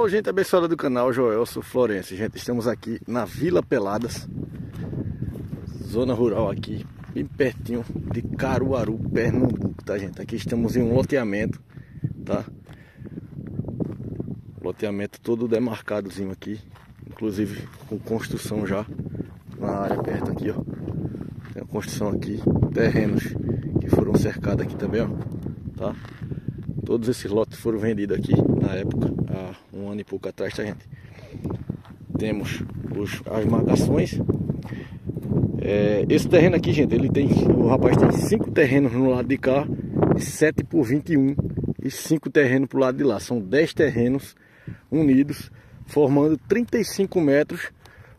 Olá gente abençoada do canal Joelso Florencio Gente, estamos aqui na Vila Peladas Zona rural aqui Bem pertinho de Caruaru, Pernambuco, tá gente? Aqui estamos em um loteamento, tá? Loteamento todo demarcadozinho aqui Inclusive com construção já Na área perto aqui, ó Tem a construção aqui Terrenos que foram cercados aqui também, ó Tá? Todos esses lotes foram vendidos aqui na época, há um ano e pouco atrás, tá gente? Temos os, as marcações. É, esse terreno aqui, gente, ele tem. O rapaz tem cinco terrenos no lado de cá, 7 por 21 e cinco terrenos pro lado de lá. São 10 terrenos unidos, formando 35 metros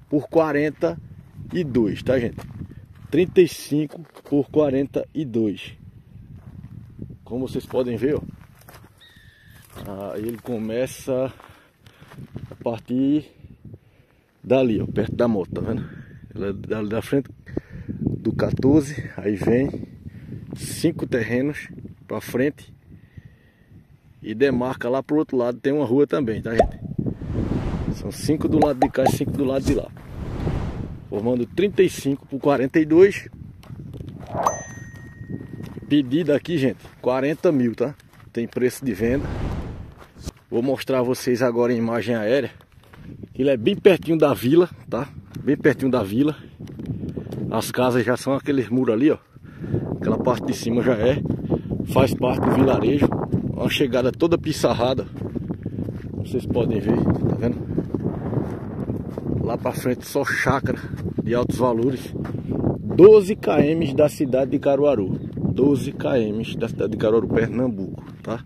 por 42, tá gente? 35 por 42. Como vocês podem ver, ó. Aí ele começa a partir dali, ó, perto da moto, tá vendo? Ela é dali da frente do 14, aí vem cinco terrenos para frente e demarca lá pro outro lado, tem uma rua também, tá gente? São cinco do lado de cá e cinco do lado de lá. Formando 35 por 42. Pedido aqui, gente, 40 mil, tá? Tem preço de venda. Vou mostrar a vocês agora em imagem aérea. Ele é bem pertinho da vila, tá? Bem pertinho da vila. As casas já são aqueles muros ali, ó. Aquela parte de cima já é. Faz parte do vilarejo. Uma chegada toda pissarrada. Vocês podem ver, tá vendo? Lá pra frente só chácara de altos valores. 12 km da cidade de Caruaru. 12 km da cidade de Caruaru, Pernambuco, tá?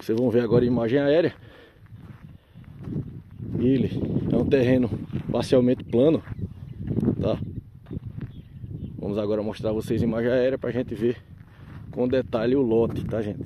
Vocês vão ver agora a imagem aérea. Ele é um terreno parcialmente plano, tá? Vamos agora mostrar a vocês a imagem aérea para a gente ver com detalhe o lote, tá gente?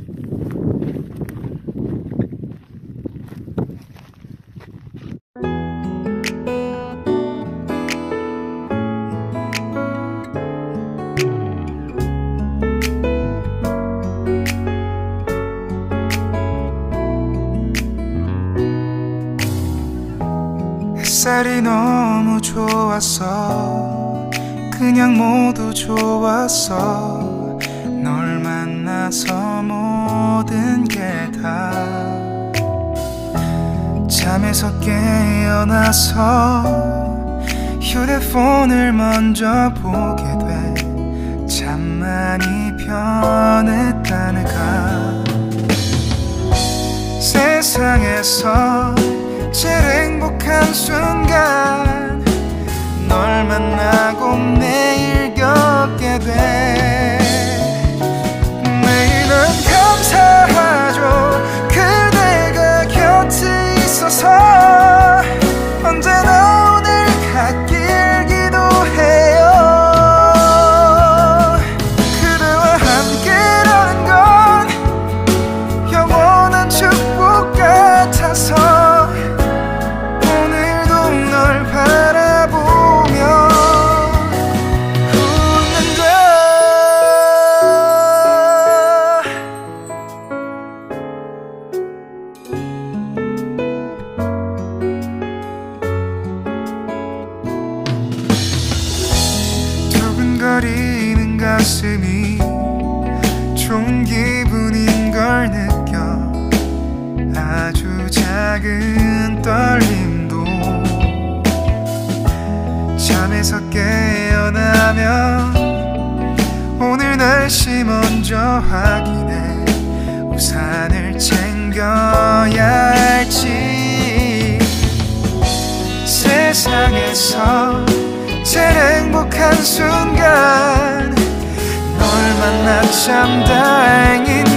햇살이 너무 좋았어 그냥 모두 좋았어 널 만나서 모든 게 다 잠에서 깨어나서 휴대폰을 먼저 보게 돼. 참 많이 변했다는가. 세상에서 제일 행복한 순간 널 만나고 매일 겪게 돼 가슴이 좋은 기분인 걸 느껴 아주 작은 떨림도 잠에서 깨어나면 오늘 날씨 먼저 확인해 우산을 챙겨야 할지. 세상에서 제일 행복한 순간 널 想带你